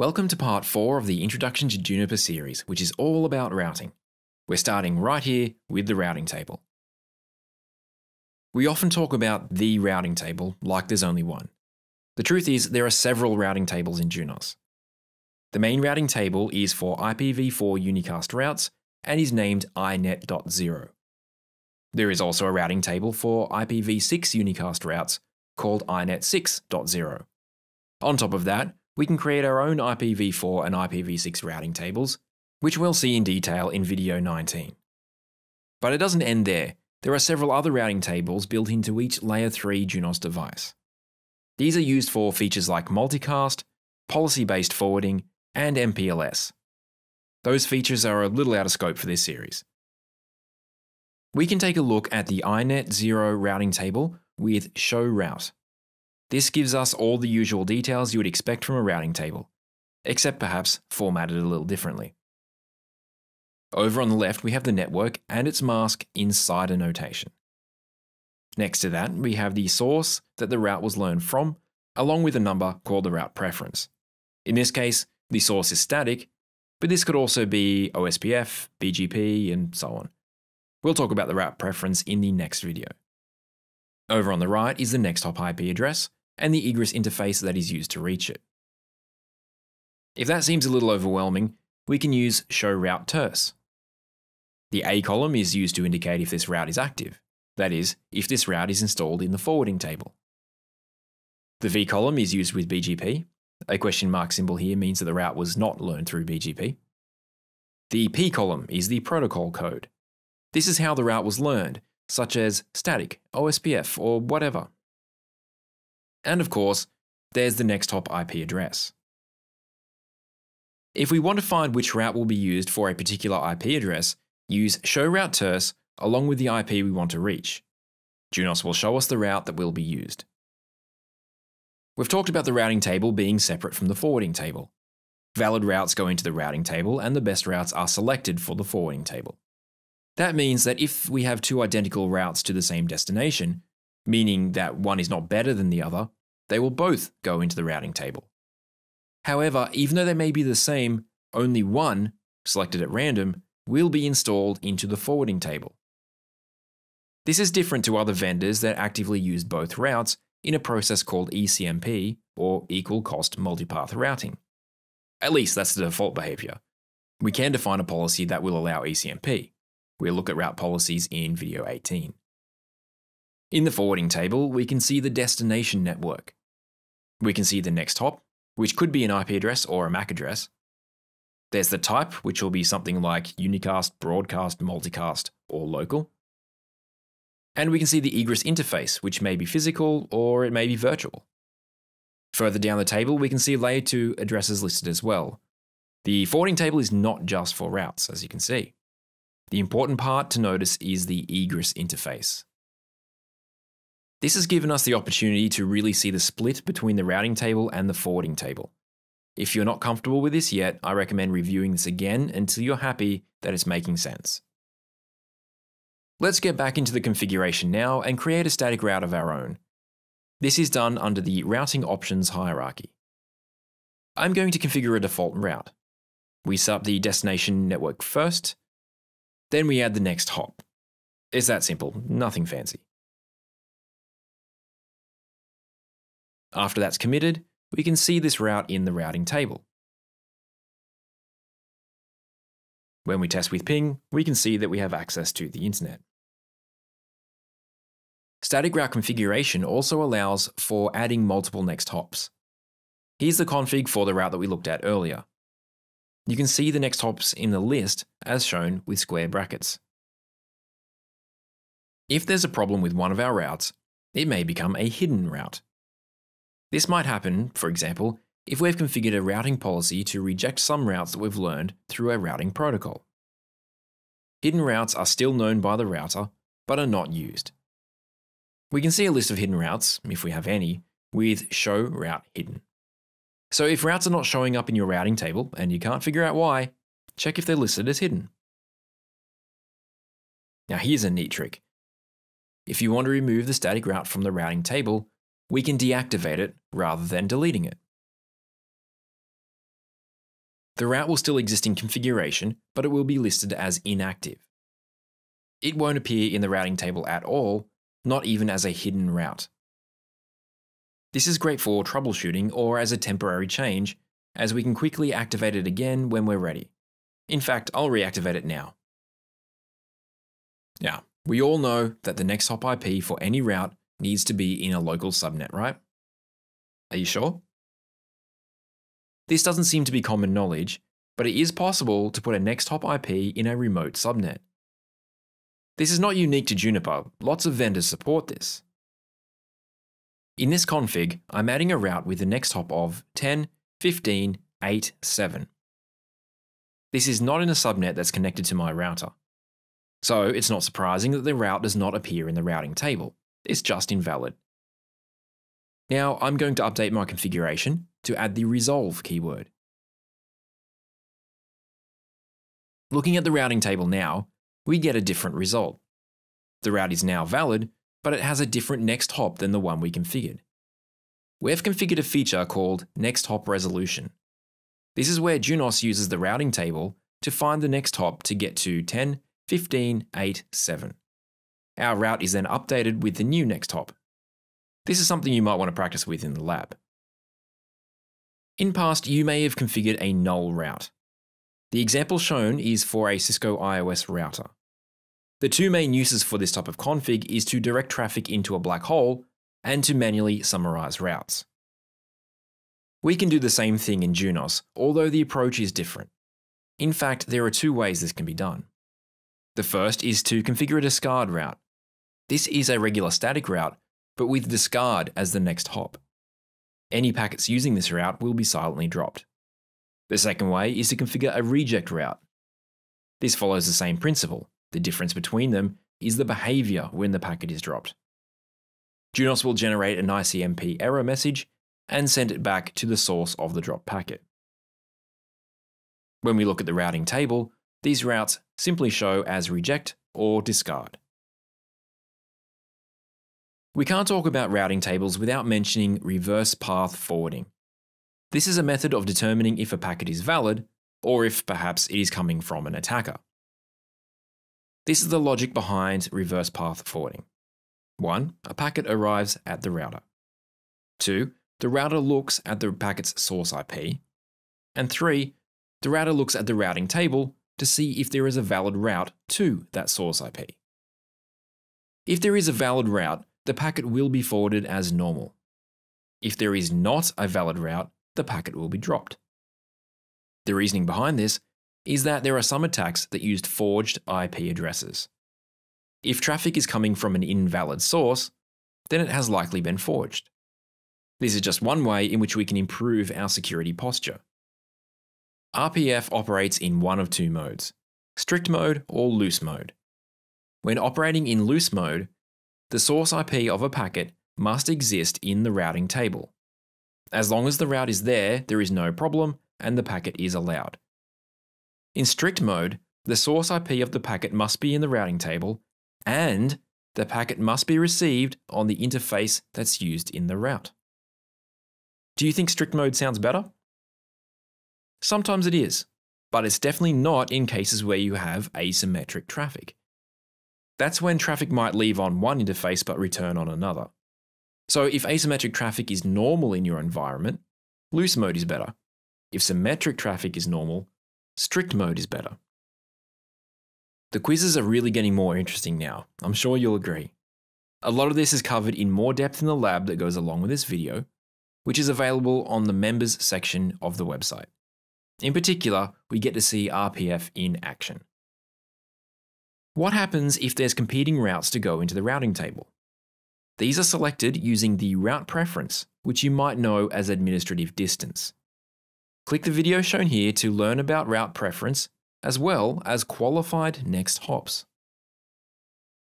Welcome to part 4 of the Introduction to Juniper series, which is all about routing. We're starting right here with the routing table. We often talk about the routing table like there's only one. The truth is, there are several routing tables in Junos. The main routing table is for IPv4 unicast routes and is named inet.0. There is also a routing table for IPv6 unicast routes called inet6.0. On top of that, we can create our own IPv4 and IPv6 routing tables, which we'll see in detail in video 19. But it doesn't end there. There are several other routing tables built into each Layer 3 Junos device. These are used for features like multicast, policy-based forwarding, and MPLS. Those features are a little out of scope for this series. We can take a look at the INET 0 routing table with show route. This gives us all the usual details you would expect from a routing table, except perhaps formatted a little differently. Over on the left, we have the network and its mask in CIDR notation. Next to that, we have the source that the route was learned from, along with a number called the route preference. In this case, the source is static, but this could also be OSPF, BGP, and so on. We'll talk about the route preference in the next video. Over on the right is the next hop IP address, and the egress interface that is used to reach it. If that seems a little overwhelming, we can use show route terse. The A column is used to indicate if this route is active, that is, if this route is installed in the forwarding table. The V column is used with BGP. A question mark symbol here means that the route was not learned through BGP. The P column is the protocol code. This is how the route was learned, such as static, OSPF, or whatever. And of course, there's the next hop IP address. If we want to find which route will be used for a particular IP address, use show route terse along with the IP we want to reach. Junos will show us the route that will be used. We've talked about the routing table being separate from the forwarding table. Valid routes go into the routing table and the best routes are selected for the forwarding table. That means that if we have two identical routes to the same destination, meaning that one is not better than the other, they will both go into the routing table. However, even though they may be the same, only one, selected at random, will be installed into the forwarding table. This is different to other vendors that actively use both routes in a process called ECMP, or Equal Cost Multipath Routing. At least that's the default behavior. We can define a policy that will allow ECMP. We'll look at route policies in video 18. In the forwarding table, we can see the destination network. We can see the next hop, which could be an IP address or a MAC address. There's the type, which will be something like unicast, broadcast, multicast, or local. And we can see the egress interface, which may be physical or it may be virtual. Further down the table, we can see layer 2 addresses listed as well. The forwarding table is not just for routes, as you can see. The important part to notice is the egress interface. This has given us the opportunity to really see the split between the routing table and the forwarding table. If you're not comfortable with this yet, I recommend reviewing this again until you're happy that it's making sense. Let's get back into the configuration now and create a static route of our own. This is done under the Routing Options hierarchy. I'm going to configure a default route. We set up the destination network first, then we add the next hop. It's that simple, nothing fancy. After that's committed, we can see this route in the routing table. When we test with ping, we can see that we have access to the internet. Static route configuration also allows for adding multiple next hops. Here's the config for the route that we looked at earlier. You can see the next hops in the list as shown with square brackets. If there's a problem with one of our routes, it may become a hidden route. This might happen, for example, if we've configured a routing policy to reject some routes that we've learned through a routing protocol. Hidden routes are still known by the router, but are not used. We can see a list of hidden routes, if we have any, with show route hidden. So if routes are not showing up in your routing table and you can't figure out why, check if they're listed as hidden. Now here's a neat trick. If you want to remove the static route from the routing table, we can deactivate it rather than deleting it. the route will still exist in configuration, but it will be listed as inactive. It won't appear in the routing table at all, not even as a hidden route. This is great for troubleshooting or as a temporary change, as we can quickly activate it again when we're ready. In fact, I'll reactivate it now. Now, we all know that the next hop IP for any route needs to be in a local subnet, right? Are you sure? This doesn't seem to be common knowledge, but it is possible to put a next hop IP in a remote subnet. This is not unique to Juniper, lots of vendors support this. In this config, I'm adding a route with a next hop of 10, 15, 8, 7. This is not in a subnet that's connected to my router. So it's not surprising that the route does not appear in the routing table. It's just invalid. Now I'm going to update my configuration to add the resolve keyword. Looking at the routing table now, we get a different result. The route is now valid, but it has a different next hop than the one we configured. We've configured a feature called next hop resolution. This is where Junos uses the routing table to find the next hop to get to 10, 15, 8, 7. Our route is then updated with the new next hop. This is something you might want to practice with in the lab. In past, you may have configured a null route. The example shown is for a Cisco IOS router. The two main uses for this type of config is to direct traffic into a black hole and to manually summarize routes. We can do the same thing in Junos, although the approach is different. In fact, there are two ways this can be done. The first is to configure a discard route. This is a regular static route, but with discard as the next hop. Any packets using this route will be silently dropped. The second way is to configure a reject route. This follows the same principle. The difference between them is the behavior when the packet is dropped. Junos will generate an ICMP error message and send it back to the source of the drop packet. When we look at the routing table, these routes simply show as reject or discard. We can't talk about routing tables without mentioning reverse path forwarding. This is a method of determining if a packet is valid or if perhaps it is coming from an attacker. This is the logic behind reverse path forwarding. 1. A packet arrives at the router. 2. The router looks at the packet's source IP. And 3. The router looks at the routing table to see if there is a valid route to that source IP. If there is a valid route, the packet will be forwarded as normal. If there is not a valid route, the packet will be dropped. The reasoning behind this is that there are some attacks that used forged IP addresses. If traffic is coming from an invalid source, then it has likely been forged. This is just one way in which we can improve our security posture. RPF operates in one of two modes strict mode or loose mode. When operating in loose mode, the source IP of a packet must exist in the routing table. As long as the route is there, there is no problem and the packet is allowed. In strict mode, the source IP of the packet must be in the routing table and the packet must be received on the interface that's used in the route. Do you think strict mode sounds better? Sometimes it is, but it's definitely not in cases where you have asymmetric traffic. That's when traffic might leave on one interface but return on another. So if asymmetric traffic is normal in your environment, loose mode is better. If symmetric traffic is normal, strict mode is better. The quizzes are really getting more interesting now, I'm sure you'll agree. A lot of this is covered in more depth in the lab that goes along with this video, which is available on the members section of the website. In particular, we get to see RPF in action. What happens if there's competing routes to go into the routing table? These are selected using the route preference, which you might know as administrative distance. Click the video shown here to learn about route preference as well as qualified next hops.